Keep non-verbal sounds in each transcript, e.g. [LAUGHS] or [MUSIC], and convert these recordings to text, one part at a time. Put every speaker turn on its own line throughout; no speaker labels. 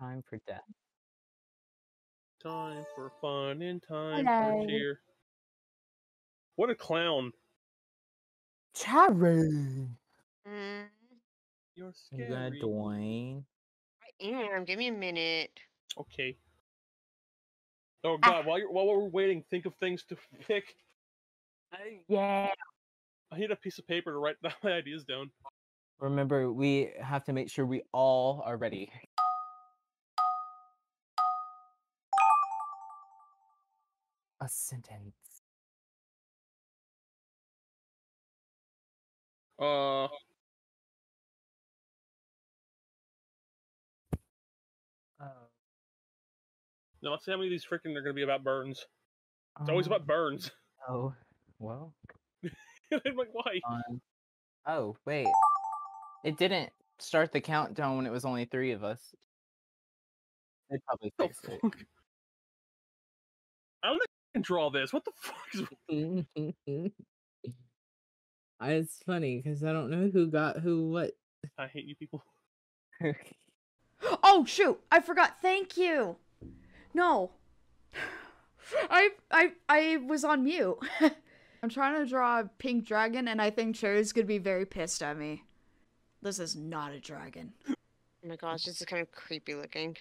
Time for death.
Time for fun and time
Hello.
for cheer. What a clown!
Charlie.
Mm,
You're
You gonna
scary.
Dwayne?
I am. Give me a minute.
Okay. Oh
Ah.
god, while you're while we're waiting, think of things to [LAUGHS] pick.
Yeah.
I need a piece of paper to write [LAUGHS] my ideas down.
Remember, we have to make sure we all are ready. Sentence.
Uh,
Oh.
now let's see how many of these freaking are gonna be about burns. It's always
Um,
about burns. [LAUGHS]
Oh, well.
I'm like, why?
Um, oh, wait. It didn't start the countdown when it was only three of us. They probably fixed it.
I don't can draw this. What the fuck is [LAUGHS]
it's funny because I don't know who got who what.
I hate you people.
Oh shoot! I forgot. Thank you. No. I I I was on mute. [LAUGHS] I'm trying to draw a pink dragon, and I think Cherry's gonna be very pissed at me. This is not a dragon.
Oh my gosh, this is kind of creepy looking.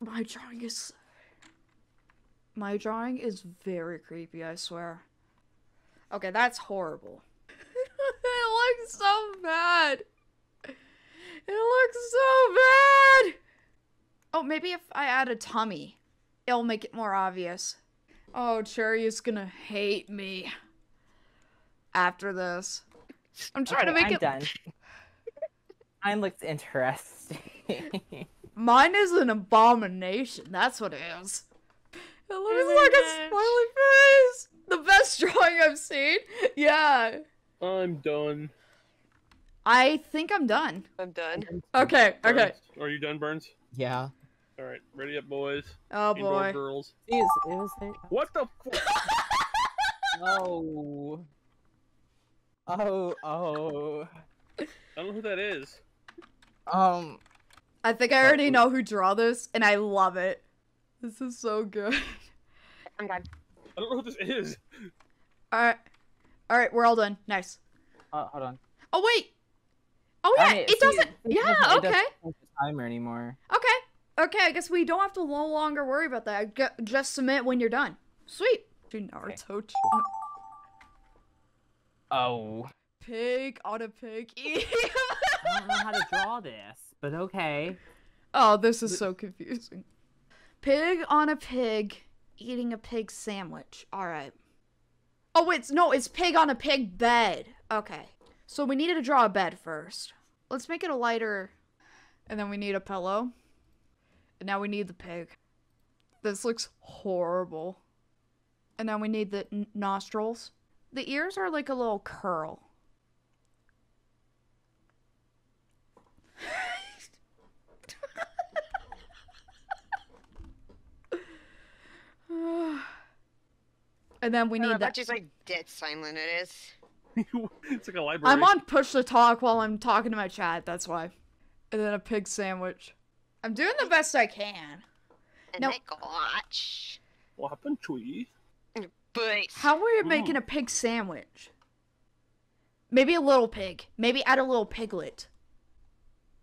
My drawing is. My drawing is very creepy. I swear. Okay, that's horrible. [LAUGHS] it looks so bad. It looks so bad. Oh, maybe if I add a tummy, it'll make it more obvious. Oh, Cherry is gonna hate me after this. I'm trying to
Okay,
make
I'm
it.
done. [LAUGHS] Mine looks interesting. [LAUGHS]
Mine is an abomination. That's what it is. It looks
Oh
like
my
a smiley face. The best drawing I've seen. Yeah.
I'm done.
I think I'm done.
I'm done.
Okay. Okay.
Are you done, Burns?
yeah.
All right, ready up, boys.
Oh
Indoor
boy.
girls.
It was, it was there.
What the? Fu- [LAUGHS]
Oh. Oh, oh.
I don't know who that is.
Um,
I think I already know who draw this, and I love it. This is so good. [LAUGHS]
I'm done.
I don't know what this is.
All right. All right. We're all done. Nice.
uh, hold on.
Oh wait. Oh yeah.
I mean,
it
see,
doesn't.
it
Yeah.
doesn't- it
Okay.
doesn't the timer anymore.
Okay. Okay. I guess we don't have to no longer worry about that. Ju- Just submit when you're done. Sweet. Dude, Naruto. ch-
Oh.
Pig on a pig. [LAUGHS]
I don't know how to draw this, but okay.
oh, this is so confusing. Pig on a pig eating a pig sandwich. All right. Oh, it's no, it's pig on a pig bed. Okay. So we needed to draw a bed first. Let's make it a lighter. And then we need a pillow. And now we need the pig. This looks horrible. And now we need the nostrils. The ears are like a little curl. [SIGHS] and then we need
that
that.
just like dead silent it is. [LAUGHS]
it's like a library.
I'm on push to talk while I'm talking to my chat. That's why. And then a pig sandwich. I'm doing the best I can.
And
No.
my gosh.
What happened, Tweety?
But
How are you making a pig sandwich? Maybe a little pig. Maybe add a little piglet.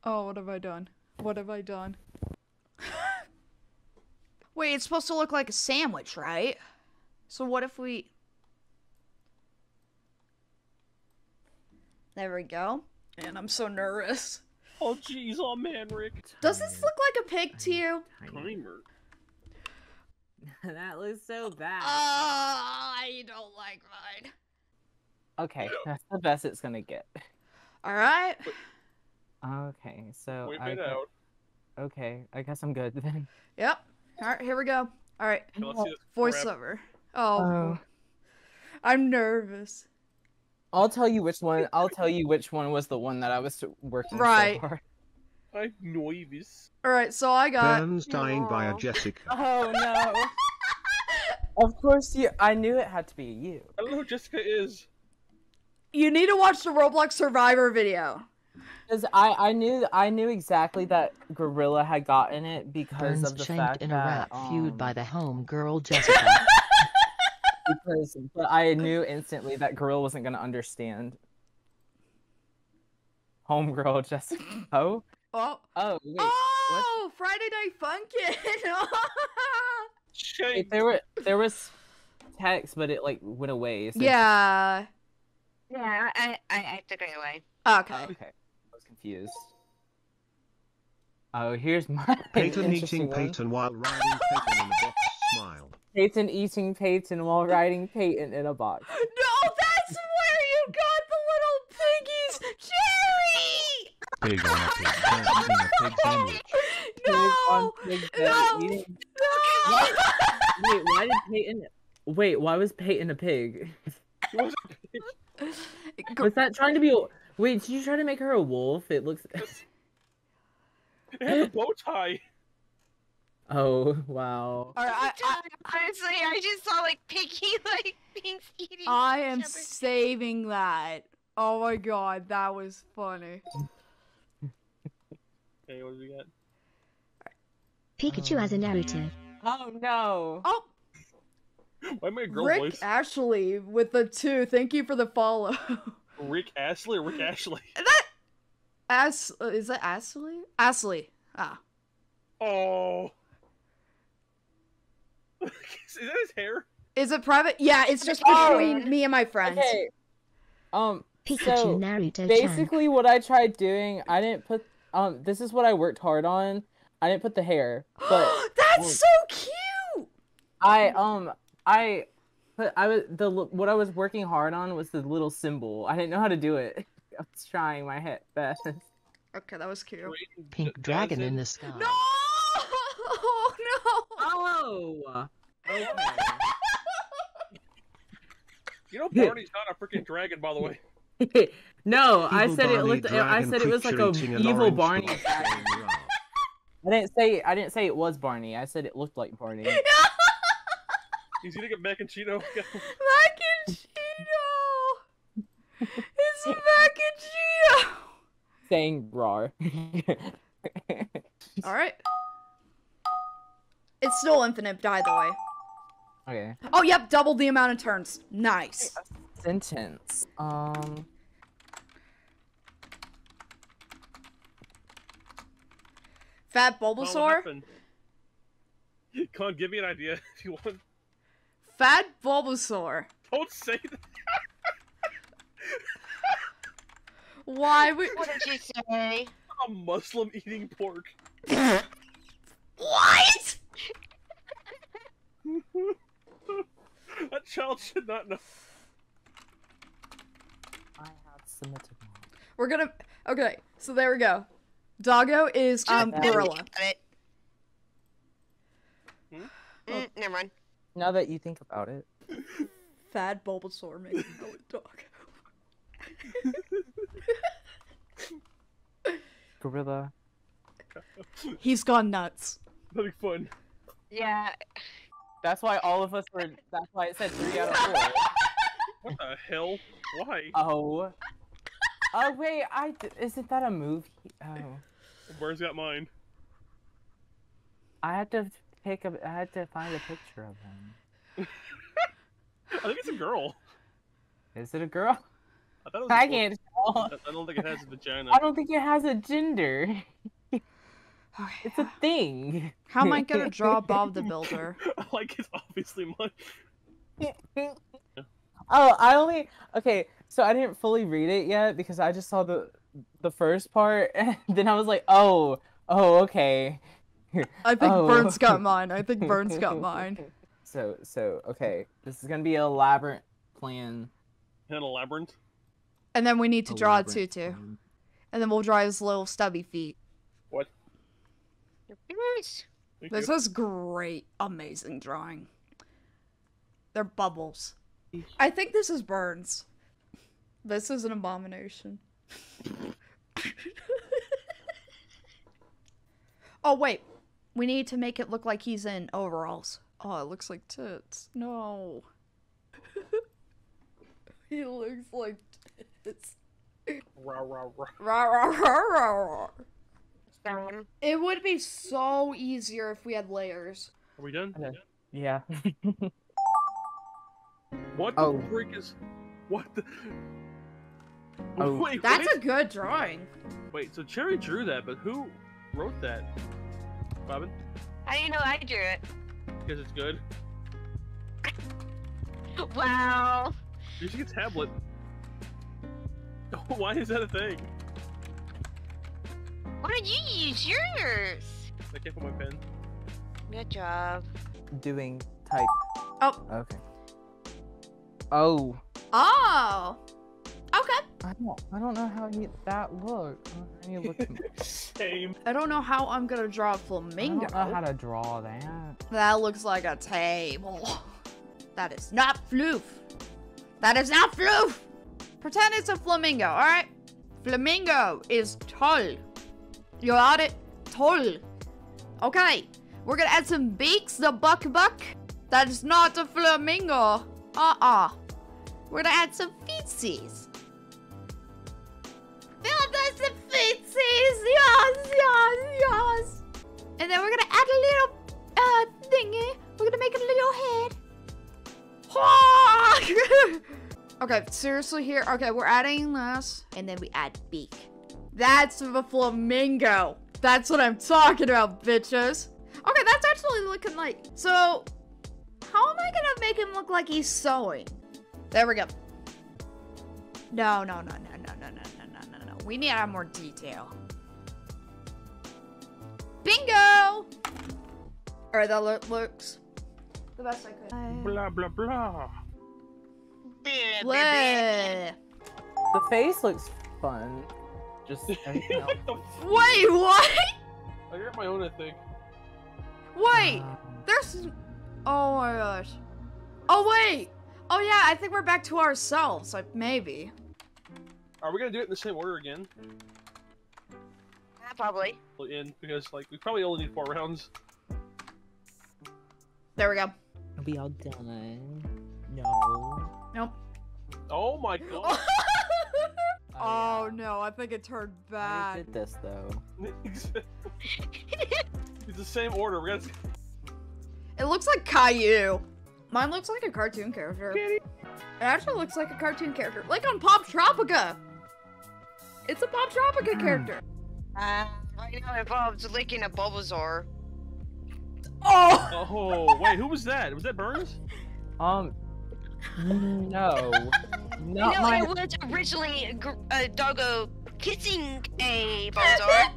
Oh, what have I done? What have I done? [LAUGHS] Wait, it's supposed to look like a sandwich, right? So what if we. There we go. And I'm so nervous. [LAUGHS]
Oh, jeez, oh man, Rick.
Does this look like a pig to you?
Timer. [LAUGHS]
that looks so bad.
Ah, oh, I don't like mine.
Okay, that's the best it's gonna get.
All right.
Okay, so
Wait
I
it out.
okay, I guess I'm good then.
Yep. All right, here we go. All right.
Okay, let's oh, see this crap.
Voiceover. Oh,
Oh.
I'm nervous.
I'll tell you which one. I'll tell you which one was the one that I was working
Right.
so hard.
I'm nervous.
All right, so I got.
Burns dying by a Jessica. [LAUGHS]
Oh no! of course you. I knew it had to be you.
I don't know who Jessica is.
You need to watch the Roblox Survivor video.
Because I, I knew I knew exactly that Gorilla had gotten it because
Burns
of the
shanked
fact
in a
that
rap feud by
um,
the home girl [LAUGHS] Jessica.
because but I knew instantly that Gorilla wasn't gonna understand. Homegirl Jessica. Oh,
Oh,
oh, wait.
oh, Friday Night Funkin'.
Shame. [LAUGHS]
wait, there were there was text, but it like went away. It said-
yeah.
Yeah, I, I, I took it away.
Okay.
Oh, okay, I was confused. Oh, here's my [LAUGHS]
Peyton eating
one.
Peyton while riding Peyton in a box. [LAUGHS] Smile.
Peyton eating Peyton while riding Peyton in a box. [GASPS]
No, that's where you got the little piggies, Jerry.
Pig on a pig bed eating a pig [LAUGHS] sandwich.
Pig on
No,
pig
no,
eating-
no.
Wait, why did Peyton? Wait, why was Peyton a pig? Was that trying to be? A- Wait, did you try to make her a wolf? It looks. [LAUGHS]
It had a [LAUGHS] bow tie.
Oh wow.
All right, I, I,
Honestly, I just saw like Piggy [LAUGHS] like things eating.
I am
each other.
saving that. Oh my god, that was funny.
Okay, what do we got?
Pikachu as a um, narrative.
Oh no.
Oh,
Why am I a girl
Rick
voice?
Ashley with the two. Thank you for the follow.
Rick Ashley or Rick Ashley?
that As uh, is that Ashley? Ashley. Ah.
Oh. [LAUGHS] Is that his hair?
Is it private? Yeah, it's just
Oh.
between me and my friends.
Okay. Um.
Pikachu
So,
Naruto
Basically, what I tried doing, I didn't put. Um. This is what I worked hard on. I didn't put the hair, but [GASPS]
That's so cute.
I um I put I was the what I was working hard on was the little symbol. I didn't know how to do it. [LAUGHS] I was trying my he- best.
Okay, that was cute.
Drayden
Pink
J-
dragon in the sky.
No! Oh [LAUGHS] no!
Oh. oh [LAUGHS] okay.
You know Barney's not a freaking dragon, by the way.
no, I
Evil
said it looked. I said it was like a evil Barney. I didn't say. I didn't say it was Barney. I said it looked like Barney.
He's eating a mac and Cheeto. [LAUGHS]
Mac and Cheeto! It's [LAUGHS] Mac and Cheeto!
saying "rar." [LAUGHS]
Alright. It's still infinite, by the way.
okay.
Oh, yep, double the amount of turns. Nice.
Sentence. Um.
Fat
Oh,
Bulbasaur?
happened? Come on, give me an idea if you want.
Fat Bulbasaur.
Don't say that.
Why would.
What did you say?
A Muslim eating pork.
What? [LAUGHS]
that child should not know.
I have submitted.
We're gonna. Okay, so there we go. Doggo is um gorilla.
Got it.
Hmm?
Mm, never mind.
Now that you think about it,
Fat Bulbasaur making out with doggo.
gorilla.
He's gone nuts.
That'd be fun.
Yeah.
That's why all of us were. That's why it said three out of four. [LAUGHS]
What the hell? Why?
Oh. Oh wait, I isn't that a movie? Oh,
Where's got mine?
I had to pick a. I had to find a picture of him.
I think it's a girl.
Is it a girl?
I thought it was. a
I can't tell.
I- I don't think it has a vagina.
I don't think it has a gender.
Okay.
It's a thing.
How am I gonna [LAUGHS] draw Bob the Builder? [LAUGHS]
like it's obviously mine. [LAUGHS]
oh, I only okay. So I didn't fully read it yet because I just saw the the first part, and then I was like, oh, oh, okay.
I think
Oh.
Burns got mine. I think Burns got mine.
So so okay, this is gonna be an elaborate plan.
And a labyrinth.
And then we need to draw a
Elaborate
tutu.
plan.
And then we'll draw his little stubby feet.
What?
Yes.
This is great. Amazing drawing. They're bubbles. I think this is Burns. This is an abomination. [LAUGHS] oh, wait. We need to make it look like he's in overalls. Oh, it looks like tits. No. [LAUGHS] he looks like tits.
Rah, rah, rah.
Rah, rah, rah, rah, rah. It would be so easier if we had layers.
Are we done?
Okay. yeah. [LAUGHS]
What the
Oh.
freak is? What the?
Oh. [LAUGHS]
Wait,
That's
wait,
a good drawing.
wait. So Cherry drew that, but who wrote that? Robin,
How do you know I drew it?
Because it's good.
Wow.
You should get a tablet. [LAUGHS] Why is that a thing?
Why don't you use yours?
I can't put my pen.
Good job.
Doing type.
Oh.
Okay. Oh.
Oh. Okay.
I don't. I don't know how he, that looked. I need to look. at- [LAUGHS]
Same.
I don't know how I'm gonna draw a flamingo.
I don't know how to draw that.
That looks like a table. That is not floof. That is not floof. Pretend it's a flamingo, alright? Flamingo is tall. You got it? Tall. Okay. We're gonna add some beaks, the buck buck. That is not a flamingo. Uh-uh. We're gonna add some feetsies. is yours, yours. And then we're gonna add a little uh thingy. We're gonna make a little head. [LAUGHS] Okay, seriously here. Okay, we're adding this, and then we add beak. That's the flamingo. That's what I'm talking about, bitches. Okay, that's actually looking like. So, how am I gonna make him look like he's sewing? There we go. No, no, no, no, no, no, no. We need to add more detail. Bingo! Alright, that lo- looks the best I could.
Blah blah blah.
Bleh.
The face looks fun. Just [LAUGHS] everything else.
what the? F-
Wait, what?
I got my own, I think.
Wait,
Um,
there's. Oh my gosh. Oh wait. Oh yeah, I think we're back to ourselves. Like maybe.
Are we gonna do it in the same order again?
Uh, Probably.
In because like we probably only need four rounds.
There we go.
Are we all done? No.
Nope.
Oh my god. [LAUGHS]
oh
yeah.
no, I think it turned
I
bad.
did this though. [LAUGHS]
it's the same order. We gotta.
It looks like Caillou. Mine looks like a cartoon character. It actually looks like a cartoon character, like on Poptropica. It's a Poptropica character.
Uh, right now it involves licking a Bulbasaur.
Oh.
Oh wait, who was that? Was that Burns? [LAUGHS]
Um. No.
You [LAUGHS]
Not
know,
my.
it was originally a, gr- a doggo kissing a Bulbasaur.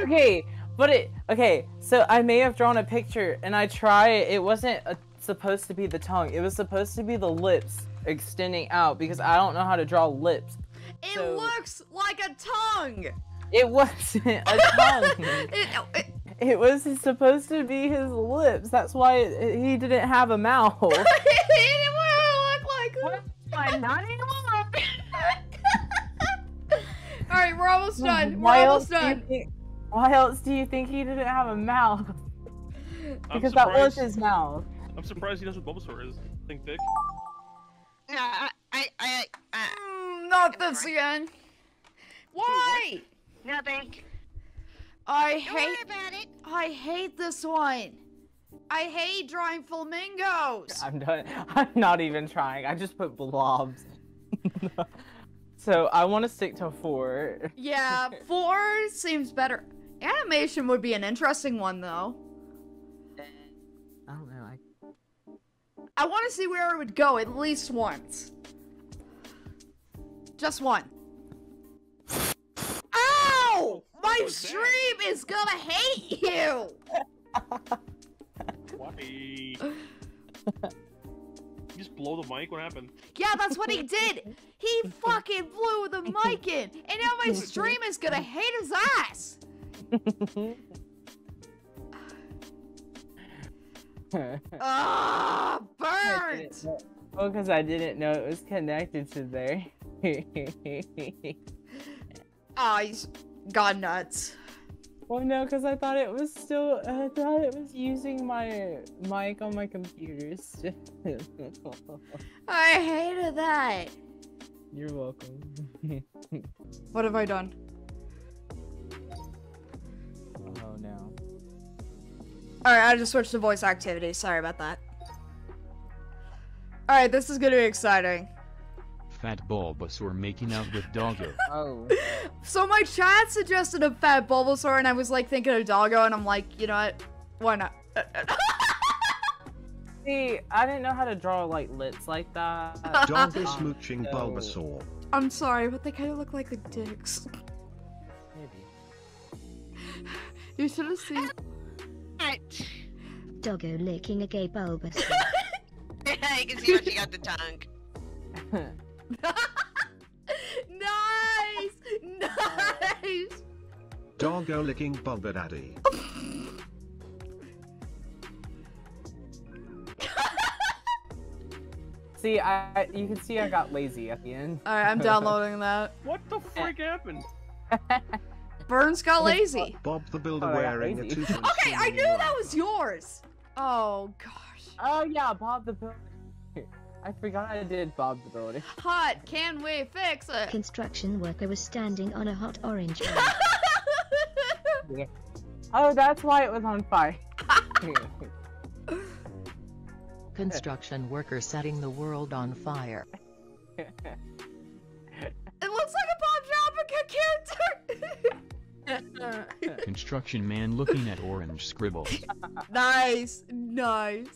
[LAUGHS]
okay, but it okay. So I may have drawn a picture, and I try it. It wasn't uh supposed to be the tongue. It was supposed to be the lips extending out because I don't know how to draw lips.
It
So-
looks like a tongue.
It wasn't a [LAUGHS] tongue.
It, it,
it was supposed to be his lips. That's why it, he didn't have a mouth. [LAUGHS]
it would look like.
Why not anymore? [LAUGHS]
All right, we're almost done. We're
Why
almost
else do you
done.
think- why else do you think he didn't have a mouth? Because that was his mouth.
I'm surprised he knows what Bulbasaur is. Think thick.
Mm, not this again. Why?
nothing.
I
Don't worry
hate.
about it.
I hate this one. I hate drawing flamingos.
I'm done. [LAUGHS] I'm not even trying. I just put blobs. [LAUGHS] so I want to stick to four.
Yeah, [LAUGHS] four seems better. Animation would be an interesting one though.
I don't know. I
I want to see where it would go at least once. Just one. Ow! My
What
stream is gonna hate you!
Why? you [SIGHS] just blow the mic. What happened?
Yeah, that's what he did! He fucking blew the mic in! And now my stream is gonna hate his ass! [LAUGHS] Ah, burnt!
Well, because I didn't know it was connected to there. [LAUGHS]
Ah, he's gone nuts.
well, no, because I thought it was still. I thought it was using my mic on my computer. [LAUGHS]
I hated that.
You're welcome. [LAUGHS]
What have I done?
oh no.
Alright, I just switched to voice activity. Sorry about that. Alright, this is gonna be exciting.
Fat Bulbasaur making out with Doggo. [LAUGHS]
Oh.
So my chat suggested a fat Bulbasaur, and I was like thinking of Doggo, and I'm like, you know what? Why not? [LAUGHS]
See, I didn't know how to draw like lips like that.
Doggo
Um,
smooching
so-
Bulbasaur.
I'm sorry, but they kind of look like the dicks.
Maybe.
You should have seen.
Right.
Doggo licking a gay Bulbasaur. [LAUGHS]
I can see where she got the tongue.
Nice, nice.
Doggo licking Bulbadaddy.
See, I I- you can see I got lazy at the end.
All right, I'm [LAUGHS] downloading that.
What the frick happened? [LAUGHS]
Burns got lazy.
Bob the Builder
Oh,
wearing a
lazy.
tutu. [LAUGHS]
Okay, I knew that was yours. Oh gosh.
Oh yeah, Bob the Builder. I forgot I did Bob's ability.
Hot, can we fix it?
Construction worker was standing on a hot orange one. [LAUGHS]
Oh, that's why it was on fire.
Construction worker setting the world on fire.
It looks like a Bob Jopica character. [LAUGHS]
Construction man looking at orange scribble. [LAUGHS]
nice, nice.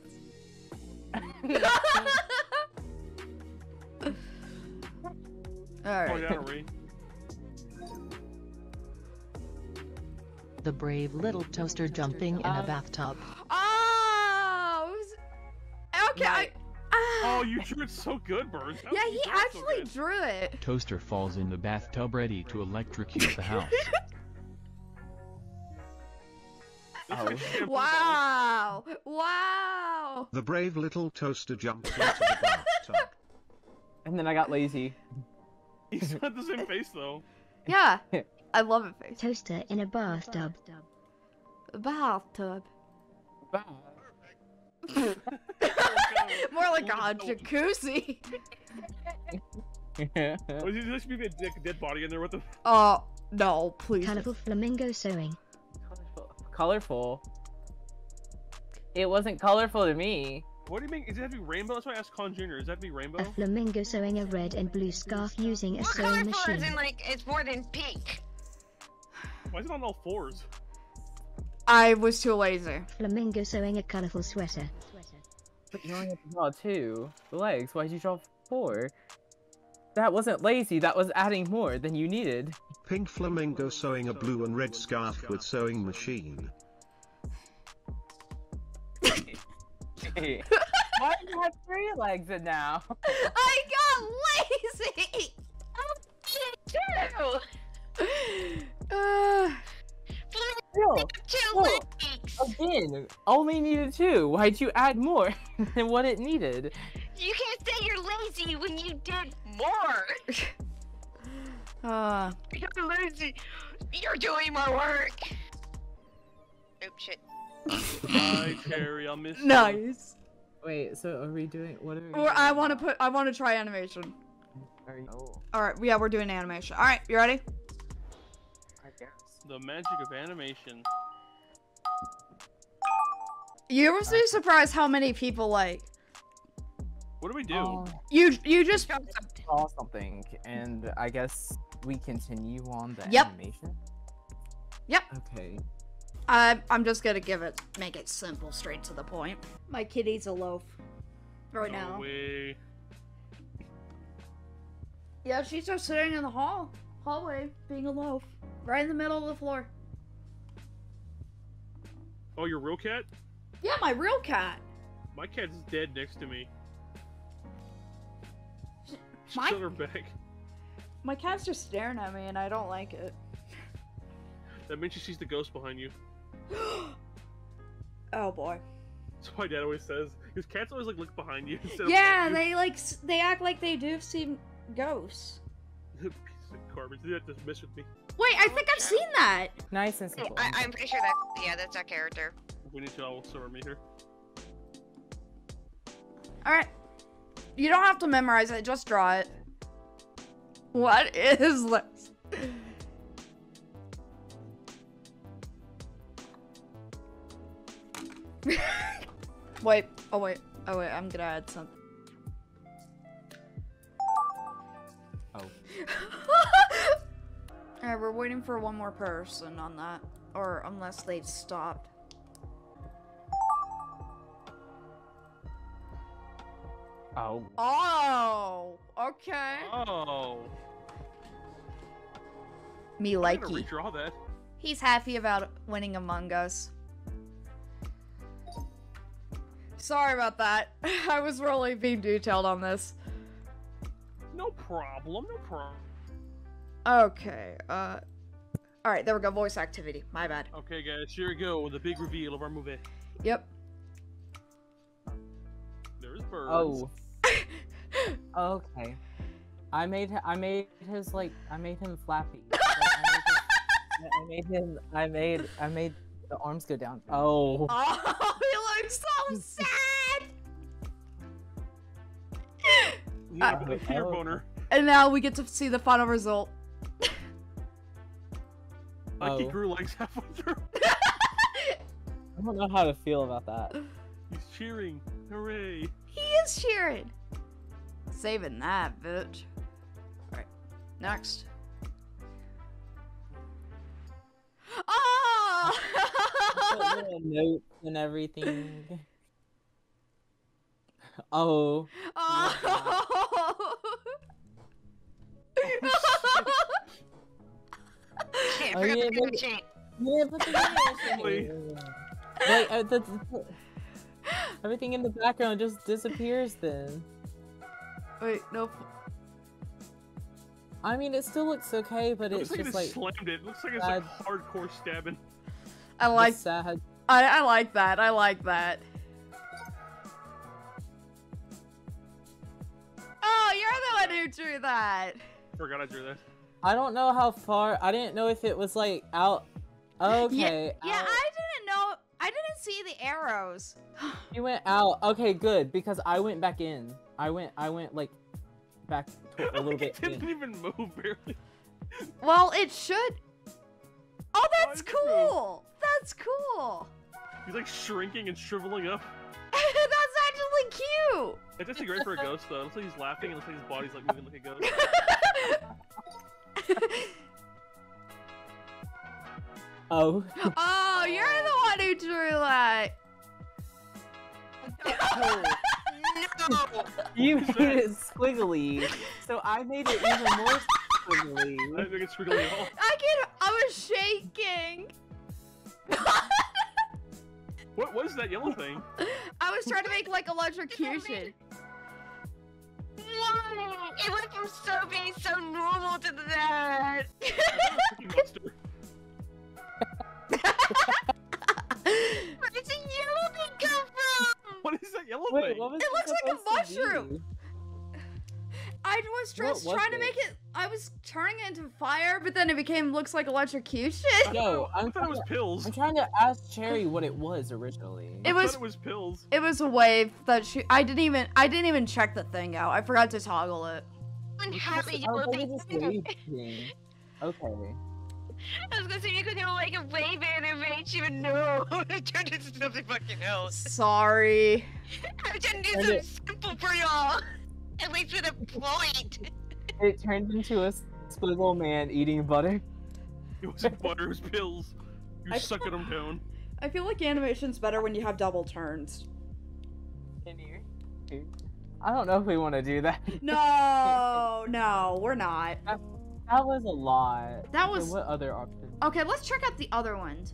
Oh, yeah,
The brave little toaster jumping in a bathtub.
Oh, was- okay. I,
Oh,
ah.
you drew it so good, Burns. How
yeah, he
draw it so
actually drew it.
Toaster falls in the bathtub ready to electrocute the house.
That's like shampoo
Wow, wow.
The brave little toaster jumps into the [LAUGHS] bathtub.
and then I got lazy.
Balls. [LAUGHS] He's got the same face though.
Yeah, [LAUGHS] I love it. Face.
Toaster in a bathtub.
Bathtub.
Bob. [LAUGHS]
More like a jacuzzi.
Was he just be a dead, dead body in there with him?
Oh uh, no, please.
Colorful flamingo sewing.
Colorful. colorful. It wasn't colorful to me.
What do you mean? Is it have to be rainbow? That's why I asked Con Jr. Is that to be rainbow?
A flamingo sewing a red and blue scarf using a
More
sewing
colorful as
machine.
in like it's more than pink.
Why is it on all fours?
I was too lazy.
Flamingo sewing a colorful sweater.
But you only have to draw two. The legs. Why'd you draw four? That wasn't lazy. That was adding more than you needed.
Pink flamingo sewing a blue and red scarf with sewing machine. [LAUGHS]
Why do you have three legs in now?
I got lazy.
Two.
Uh,
Still,
Two
Oh.
legs.
again, only needed two. Why'd you add more [LAUGHS] than what it needed?
You can't say you're lazy when you did more.
uh, [LAUGHS]
You're lazy. You're doing more work. Oops, shit.
Bye, Cherry. I'll miss you.
nice.
Wait, so are we doing what are we
Or I want to put. I want to try animation.
Are you, oh,
All right. Yeah, we're doing animation. All right. You ready?
I guess.
The magic of animation.
You will be surprised how many people like
What do we do?
Oh,
you. You just.
saw something, and I guess we continue on the
Yep.
animation.
Yep.
Okay.
I. I'm just gonna give it. Make it simple, straight to the point. My kid eats a loaf. Right
no
now.
way.
Yeah, she's just sitting in the hall hallway, being a loaf, right in the middle of the floor.
Oh, your real cat?
Yeah, my real cat.
My cat's dead next to me. She's
My-
on her back.
My cat's just staring at me, and I don't like it.
That means she sees the ghost behind you. [GASPS]
oh boy.
That's why Dad always says. His cats always like look behind you. [LAUGHS]
Yeah,
of
they like they act like they do see ghosts. [LAUGHS]
Piece of garbage. They have to mess with me.
Wait, I think I've seen that.
Nice and simple.
I, I'm pretty sure that yeah, that's our character.
We need to, I will serve me here.
All right. You don't have to memorize it. Just draw it. What is this? Wait. Oh wait. Oh wait. I'm gonna add something.
Oh. [LAUGHS]
Alright, we're waiting for one more person on that. Or unless they've stopped.
Oh.
Oh, okay.
Oh.
Me likey.
redraw that.
He's happy about winning Among Us. Sorry about that. [LAUGHS] I was really being detailed on this.
No problem. No problem.
Okay, uh... Alright, there we go. Voice activity. My bad.
Okay, guys. Here we go. The big reveal of our movie.
Yep.
There's birds.
Oh. [LAUGHS] okay. I made I made his like I made him flappy. Like, [LAUGHS] I, made his, I made him I made I made the arms go down. Oh.
He looks so sad! [LAUGHS]
Yeah,
Uh,
the Peter boner.
And now we get to see the final result. [LAUGHS]
Like he
Oh.
grew legs halfway through. [LAUGHS]
I don't know how to feel about that.
He's cheering. Hooray.
He is cheering. Saving that, bitch. Alright, next. Oh!
Put little notes and everything. [LAUGHS] Oh.
oh!
Shit,
Oh,
forgot
yeah,
the video
but- Yeah, put the [LAUGHS] videos in here. Like, uh, the, the- everything in the background just disappears then.
Wait, no.
I mean, it still looks okay, but
It
it's
looks like
just
just
like
slammed it. Looks like it's
sad.
like hardcore stabbing.
I like
just sad.
I, I like that. I like that. Oh, you're the one who drew that.
Forgot I drew that.
I don't know how far. I didn't know if it was like out. Okay.
Yeah,
out.
I didn't know. I didn't see the arrows. [GASPS]
You went out. Okay, good because I went back in. I went. I went like back to a little [LAUGHS] bit.
It didn't
in.
even move barely.
Well, it should. Oh, that's
it did move.
cool. That's cool.
He's like shrinking and shriveling up. [LAUGHS]
that's actually cute.
It's actually great for a ghost though. It looks like he's laughing and it looks like his body's like moving like a ghost. [LAUGHS]
Oh.
oh, you're the one who drew that. [LAUGHS]
No!
You made it squiggly, so I made it even more
I
squiggly.
didn't think it's squiggly at all.
I can. I was shaking.
What what is that yellow thing? [LAUGHS]
I was trying to make like electrocution. [LAUGHS]
Why? It went from so being so normal to that. [LAUGHS]
Cookie monster.
Where does the yellow thing come from?
What is that yellow
Wait,
thing?
It looks like a
supposed to
mushroom.
Be?
I was just
was
trying to make it. I was turning it into fire, but then it became looks like electrocution.
No,
I
I'm
thought it was pills.
I'm trying to ask Cherry what it was originally.
It
I
was-
thought it was pills.
It was a wave that she. I didn't even. I didn't even check the thing out. I forgot to toggle it.
One happy yellow
I thought it oh, was
thing.
a wave thing. Okay.
I was gonna say you could do like a wave animation, but no, [LAUGHS] I turned into something fucking else.
Sorry.
I'm trying to do something
it-
simple for y'all. [LAUGHS] At least with a point. [LAUGHS]
It turned into a squiggle man eating butter.
It wasn't butter, [LAUGHS] it was pills. You
I-
sucking them down.
I feel like animation's better when you have double turns.
In here. I don't know if we want to do that.
No, no, we're not.
That was a lot.
That
Okay,
was
what other options?
okay. Let's check out the other ones.